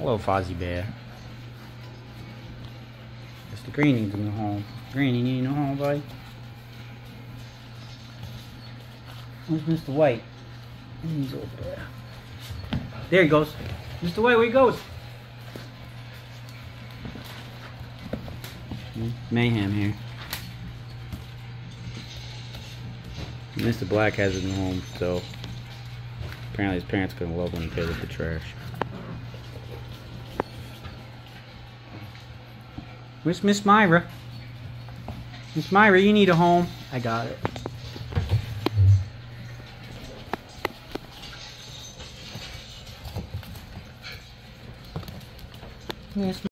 Hello, Fozzie Bear. Mr. Green needs a new home. Green, you new home, buddy? Where's Mr. White? He's over there. There he goes. Mr. White, where he goes? Mayhem here. Mr. Black has a new home, so apparently his parents couldn't love he picked up the trash. Where's Miss Myra? Miss Myra, you need a home. I got it. Yes,